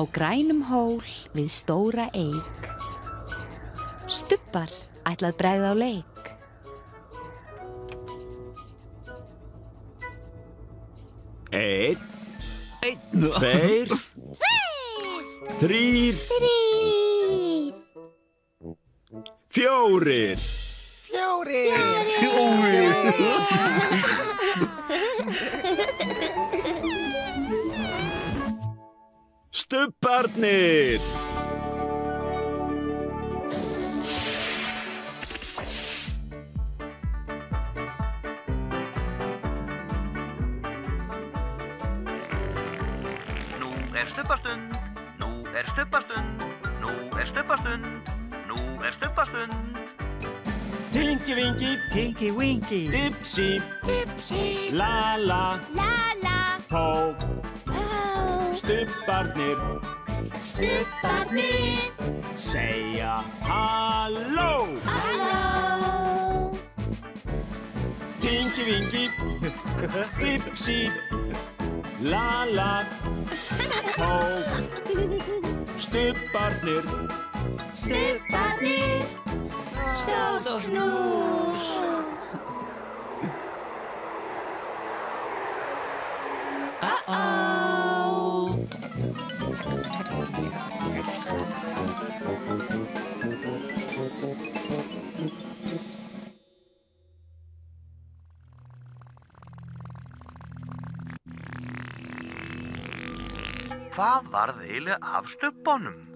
Á grænum hól við stóra eik. Stubbar ætlað bregða á leik. Einn, tveir, þrýr, Þrýr. fjórir. Stubbarnir! Nú er stubbastund, nú er stubbastund, nú er stubbastund, nú er stubbastund. Tingi vingi, Tinky Winky. Dipsi, dipsi, la la, La la. tó, stubbarnir, Stubbarnir. segja halló. Halló. Tingi vingi, dipsi, la la, tó, stubbarnir, Stubbarnir. Stórt knús. Hvað varð eiginlega af stubbanum?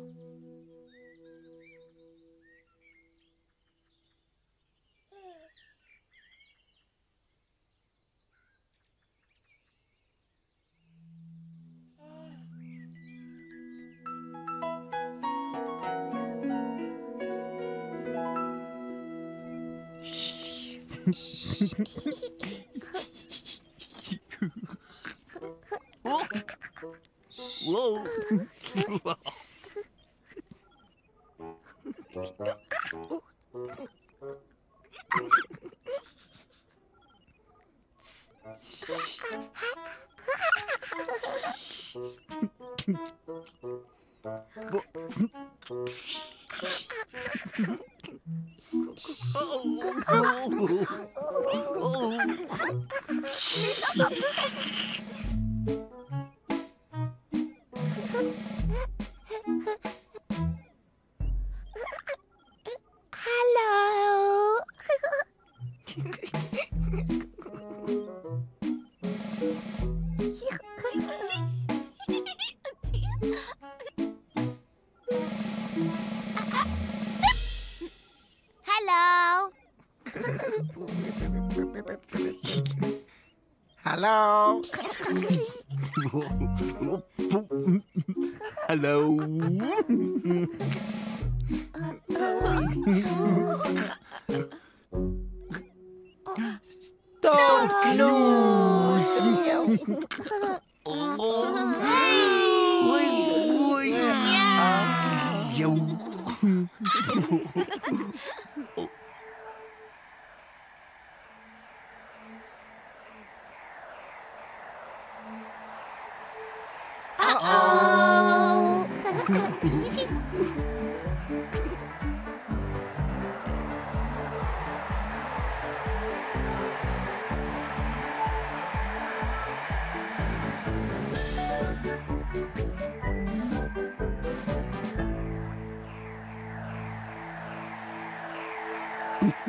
Hello. Hello. Stórt knús. Oj,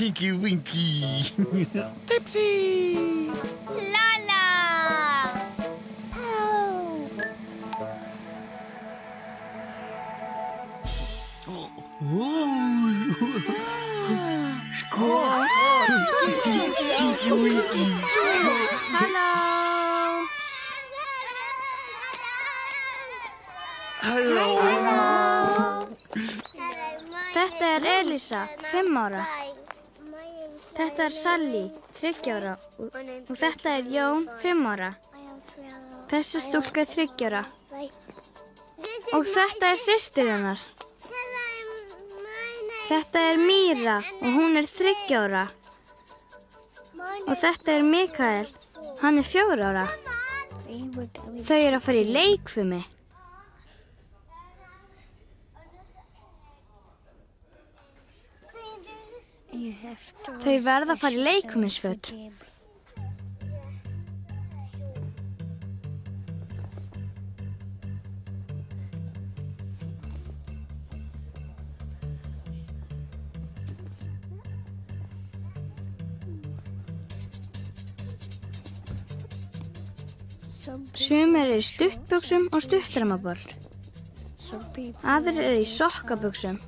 Tinky Winky. Tipsy. Lala. Pau. Skål. Tinky Winky. Hallå. Þetta er Elisa, 5 ára. Þetta er Sally, 30 ára. Og, og þetta er Jón, 5 ára. Þessi stúlka er 30 ára. Og þetta er systir hennar. Þetta er Míra og hún er 30 ára. Og þetta er Mikael, hann er 4 ára. Þau eru að fara í leikfumi. Þau verða að fara í leikfumisföt. Sumir eru í stuttbuxum og stuttramabor. Aðrir eru í sokkabuxum.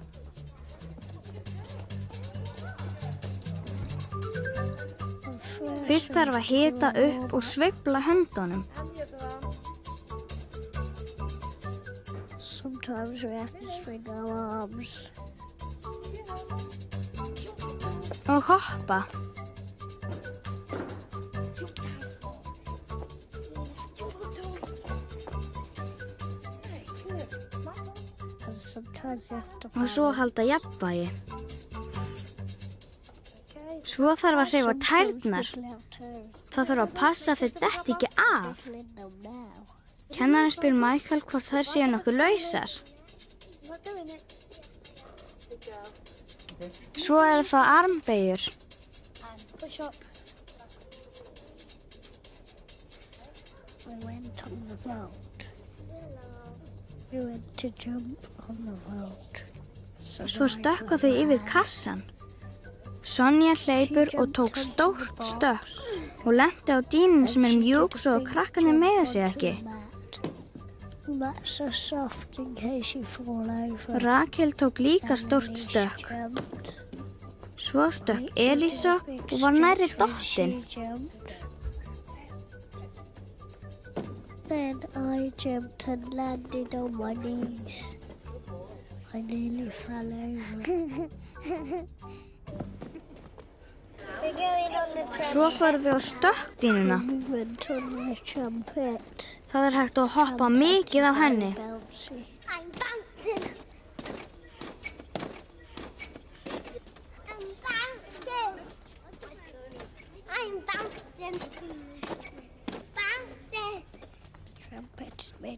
Fyrst þarf að hita upp og sveifla höndunum. Og hoppa. Og svo halda jafnvægi. Svo þarf að hreyfa tærnar. Það þarf að passa að þau detti ekki af. Kennarinn spyr Michael hvort þær séu nokkuð lausar. Svo eru það armbegjur. Svo stökka þau yfir kassan. Sonja hleypur og tók stórt stökk og lendi á dýnum sem er mjúk svo að krakkarnir meiða sig ekki. Rakel tók líka stórt stökk. Svo stökk Elísa og var nærri dottin. Svo fóru þau á stökkdínuna. Það er hægt að hoppa mikið á henni.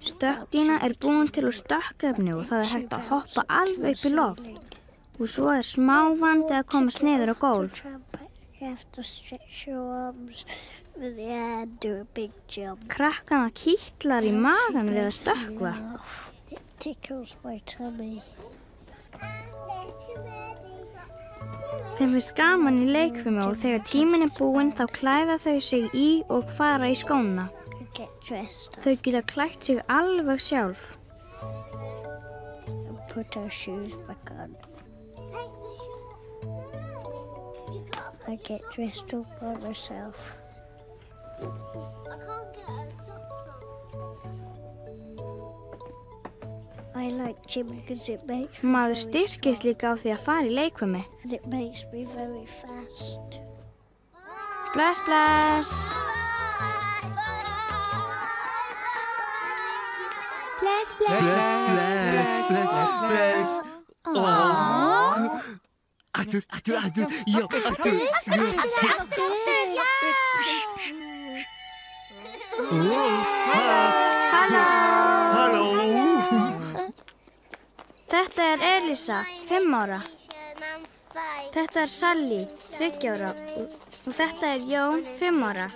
Stökkdína er búin til úr stökkefni og það er hægt að hoppa alveg upp í loft. Og svo er smávandi að komast niður á gólf. Trumpet. You have to stretch your arms in the air and do a big jump. Krakkana kýtlar í magan við að stökkva. It tickles my tummy. Þeim finnst gaman í leikfimi og þegar tíminn er búinn þá klæða þau sig í og fara í skóna. Þau geta klætt sig alveg sjálf. put our shoes back on. I get dressed all by myself. I can't get a socks on. I like gym because it makes me Maður styrkist líka á því að fara í strong and it makes me very fast. Bless, bless! Bless, bless. Bless, bless, bless. Ó. Aftur, aftur, aftur. Já, aftur. Ó, Halló! Halló. Þetta er Elisa, 5 ára. Þetta er Sally, 30 ára. Og, þetta er Jón, 5 ára.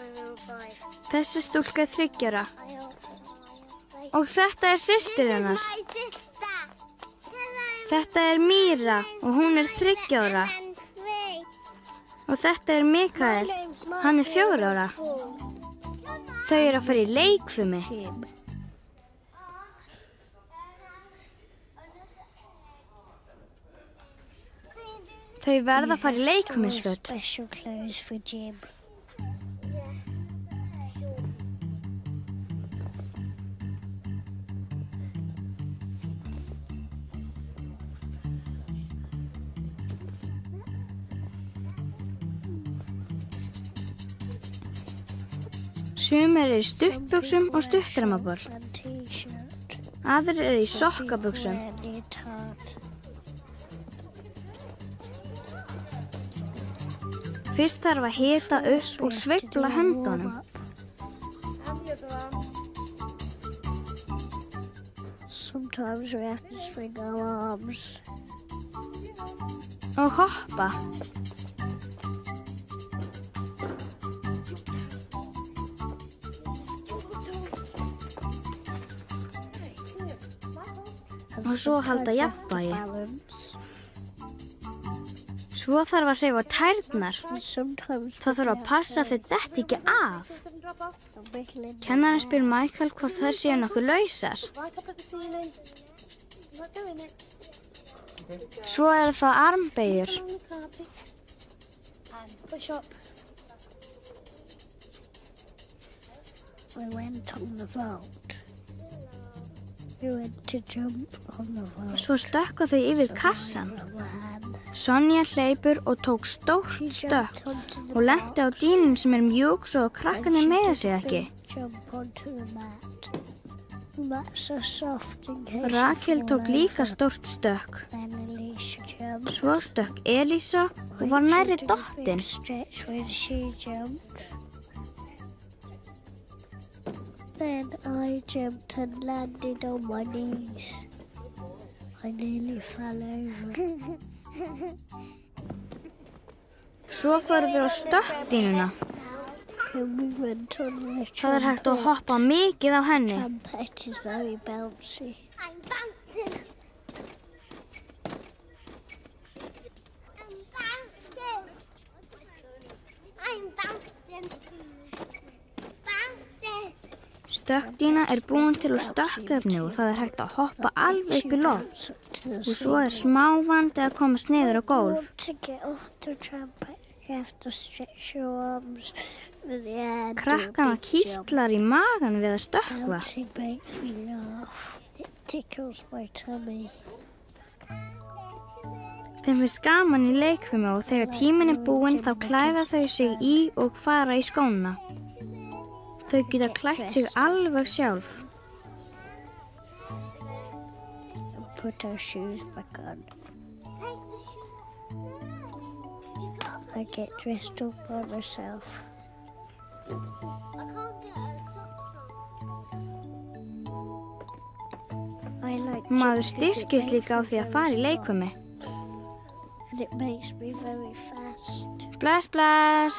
Þessi stúlka er 30 ára. Og þetta er systir hennar. Þetta er Míra og hún er 30 ára. And three. Og þetta er Mikael, hann er 4 ára. Þau eru að fara í leikfumi. Þau verða að fara í Wear Sumir er í stuttbuksum og stuttramaból. Um Aðrir er í sokkabuksum. Fyrst þarf að hita upp og sveifla höndunum. Og hoppa. Og svo halda jafnvægi. Svo þarf að hreyfa tærnar. Það þarf að passa að þau detti ekki af. Kennarinn spyr Michael hvort þær séu nokkuð lausar. Svo eru það armbegjur. We went on the float. Svo stökka þau yfir kassan. Sonja hleypur og tók stórt stökk og lendi á dýnum sem er mjög svo að krakkarni meða sig ekki. Rakel tók líka stórt stökk. Svo stökk Elisa og var næri dottin. Then I jumped and landed on my knees. I nearly fell over. Svo fóru þau á stökkdínuna. Það er hægt að hoppa mikið á henni. Stökkdýna er búin til að stökka upp nú og það er hægt að hoppa alveg upp í loft og svo er smávandi að komast niður á gólf. Krakkana kýtlar í magan við að stökka. Þeim finnst gaman í leikfum og þegar tímin er búinn þá klæða þau sig í og fara í skóna. Þau geta klætt sig alveg sjálf. Put our shoes back on. I get dressed up by myself. Like Maður styrkist líka á því að fara í leikvömi. Bless, bless!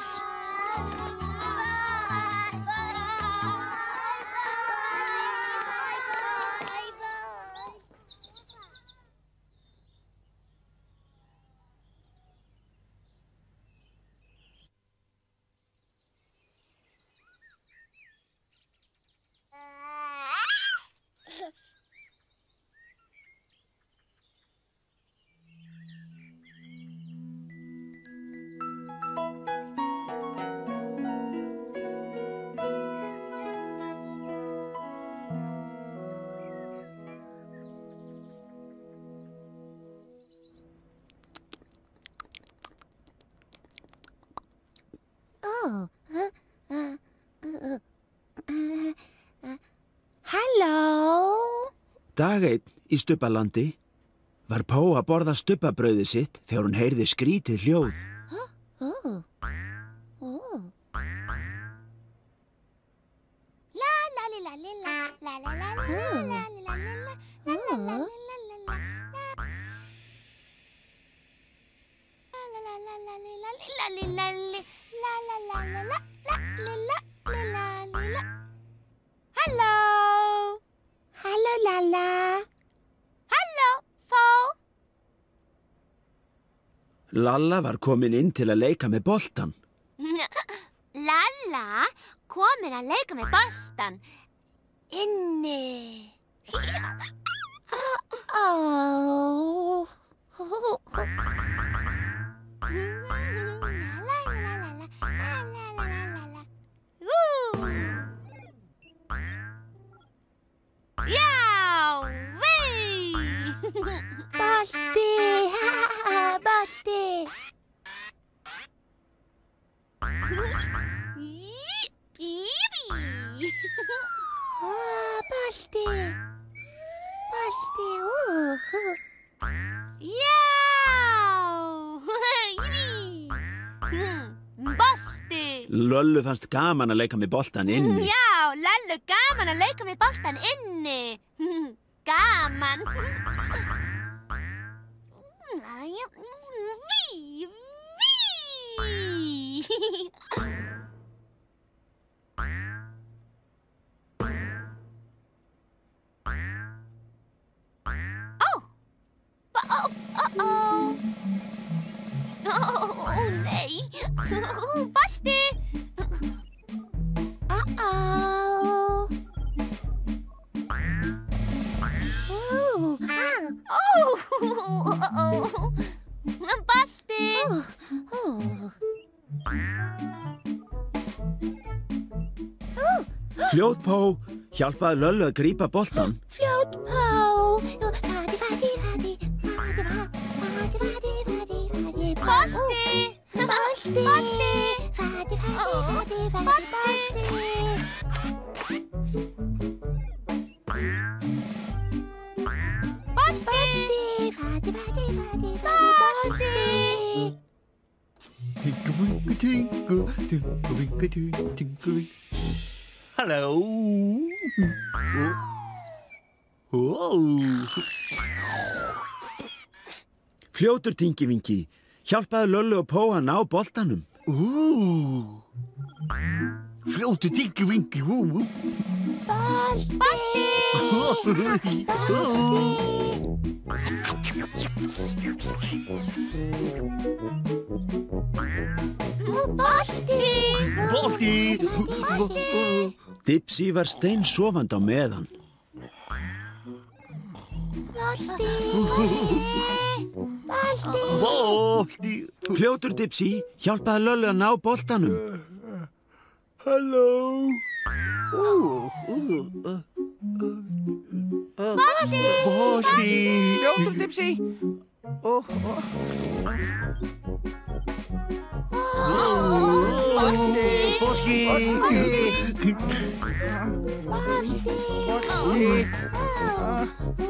Dag einn í Stubbalandi var Pó að borða stubbabrauðið sitt þegar hún heyrði skrítið hljóð. Oh. Oh. La la li la li la la la la la la la la la la la Hello. Hello, Lala. Hello, Fó. Lalla var komin inn til að leika með boltan. Lalla komin að leika með boltan. Inni. oh. Löllu fannst gaman að leika með boltan inni. Já, Lallu, gaman að leika með boltan inni. Gaman. Ví, ví. Ó, ó, ó, ó. Ó, nei. Bolti. Fljótpó hjálpaði Löllu að grípa boltan. Fljót pá. Fati, fati, fati. Fati, fati, fati, fati, fati. Bolti. Balti. Fljótur tingivingi, hjálpaði Löllu og Pó að ná boltanum. Ú, fljótur tingivingi, ú, ú. Baldi! Baldi! Baldi! Baldi! Dipsi var stein sofand á meðan. Baldi! Baldi! Baldi! Baldi! Fljótur Dipsi, hjálpaði Lölli að ná boltanum. Halló! Baldi! Baldi! Fljótur Dipsi! Oh, oh. Bolti! Bolti! Bolti! Bolti! Oh.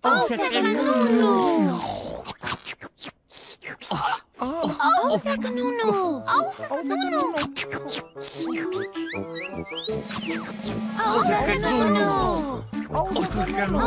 núnú. Óþekka núnú. Óþekka núnú. Óþekka núnú. Óþekka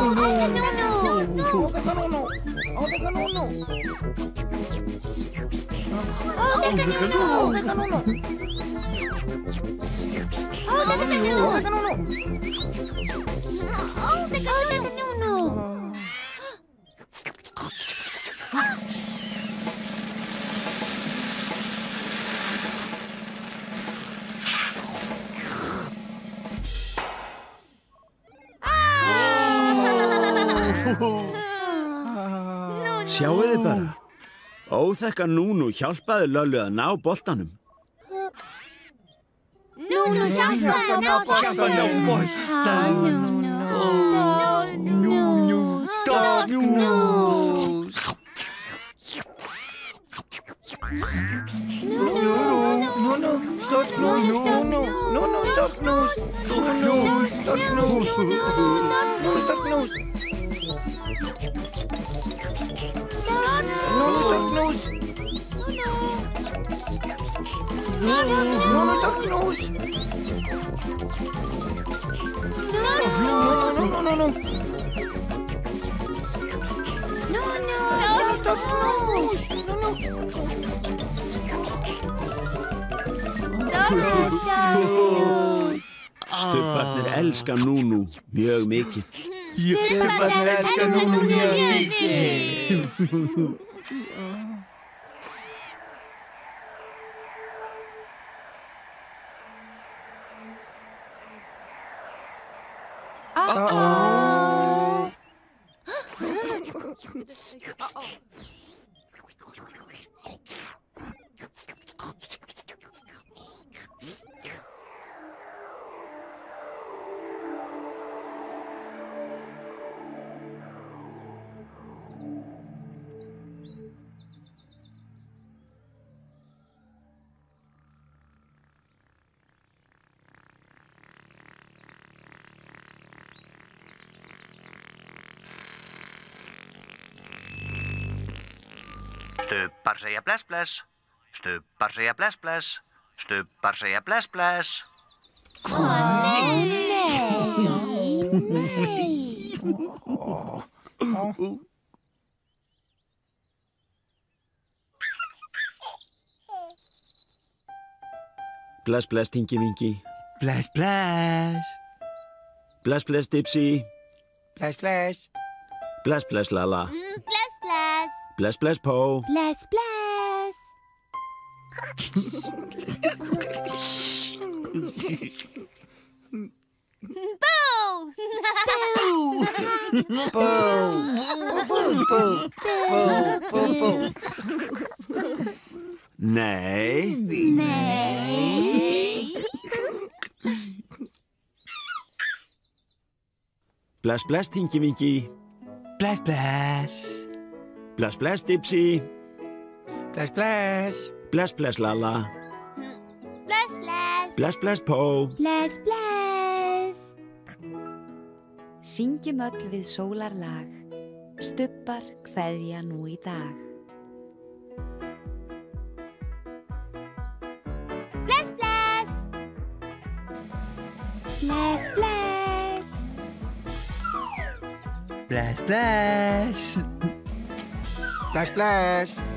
Jarðfekka Núnu hjálpaði Löllu að ná boltanum. Núnu hjálpaði að ná boltanum. Hjálpaði að ná boltanum. Elska núnú mjög mikið. Stubbarnir elskar núnú mjög mikið. Stubbar segja bless bless. Stubbar segja bless bless. Stubbar segja bless bless. Bless, bless, Tingi Vingi. Bless, bless. Bless, bless, Dipsy. Bless, bless. Bless, bless, Lala. Mm, bless, bless. Bless, bless, Po. Bless, bless. Boo! Boo. Boo. Boo. Boo. Boo. Nei. Bless, bless, Tingi Vingi. Bless, bless. Bless, bless, Dipsy. Bless, bless. Bless, bless, Lala. bless, bless. Bless, bless, Po. Bless, bless. Syngjum öll við sólarlag, stubbar kveðja nú í dag. Bless, bless. Bless, bless. Bless, bless. Bless, bless.